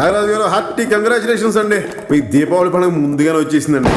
నాగరాజు గారు hearty congratulations అండి. మీ దీపావళి పండుగ ముందుగానే వచ్చేసిందండి.